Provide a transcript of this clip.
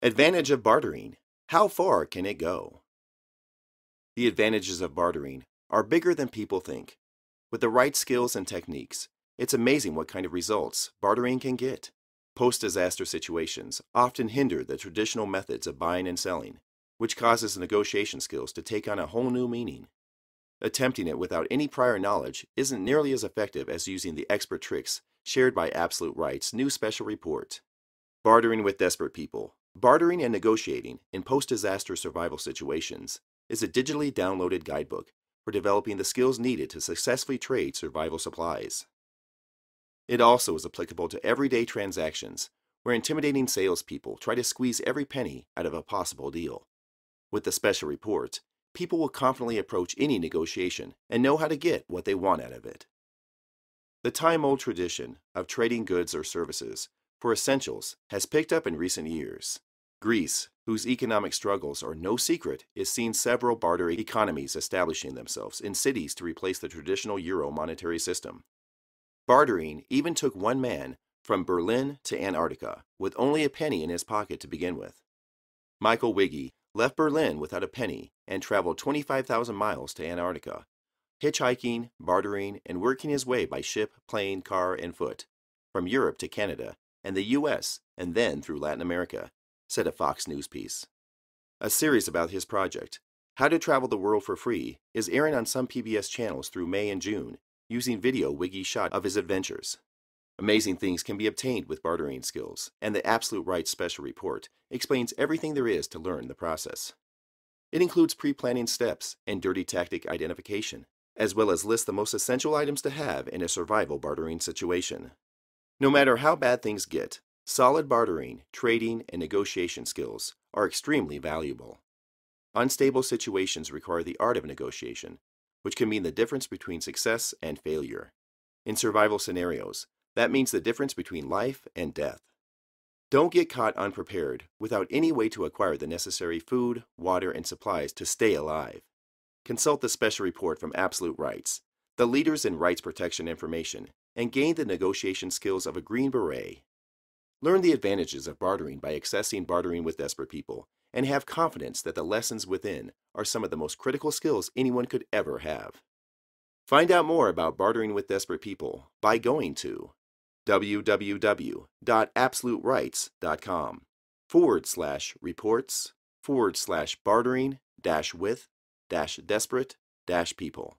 Advantage of bartering. How far can it go? The advantages of bartering are bigger than people think. With the right skills and techniques, it's amazing what kind of results bartering can get. Post disaster situations often hinder the traditional methods of buying and selling, which causes negotiation skills to take on a whole new meaning. Attempting it without any prior knowledge isn't nearly as effective as using the expert tricks shared by Absolute Rights' new special report. Bartering with Desperate People Bartering and Negotiating in Post Disaster Survival Situations is a digitally downloaded guidebook for developing the skills needed to successfully trade survival supplies. It also is applicable to everyday transactions where intimidating salespeople try to squeeze every penny out of a possible deal. With the special report, people will confidently approach any negotiation and know how to get what they want out of it. The time old tradition of trading goods or services for essentials has picked up in recent years. Greece, whose economic struggles are no secret, is seeing several barter economies establishing themselves in cities to replace the traditional euro monetary system. Bartering even took one man from Berlin to Antarctica with only a penny in his pocket to begin with. Michael Wigge left Berlin without a penny and traveled 25,000 miles to Antarctica, hitchhiking, bartering, and working his way by ship, plane, car, and foot, from Europe to Canada and the U.S., and then through Latin America, said a Fox News piece. A series about his project, How to Travel the World for Free, is airing on some PBS channels through May and June, using video Wigge shot of his adventures. Amazing things can be obtained with bartering skills, and the Absolute Right Special Report explains everything there is to learn the process. It includes pre planning steps and dirty tactic identification, as well as lists the most essential items to have in a survival bartering situation. No matter how bad things get, solid bartering, trading, and negotiation skills are extremely valuable. Unstable situations require the art of negotiation, which can mean the difference between success and failure. In survival scenarios, that means the difference between life and death. Don't get caught unprepared without any way to acquire the necessary food, water, and supplies to stay alive. Consult the special report from Absolute Rights, the leaders in rights protection information, and gain the negotiation skills of a Green Beret. Learn the advantages of bartering by accessing Bartering with Desperate People, and have confidence that the lessons within are some of the most critical skills anyone could ever have. Find out more about Bartering with Desperate People by going to www.absoluterights.com forward slash reports forward slash bartering dash with dash desperate dash people.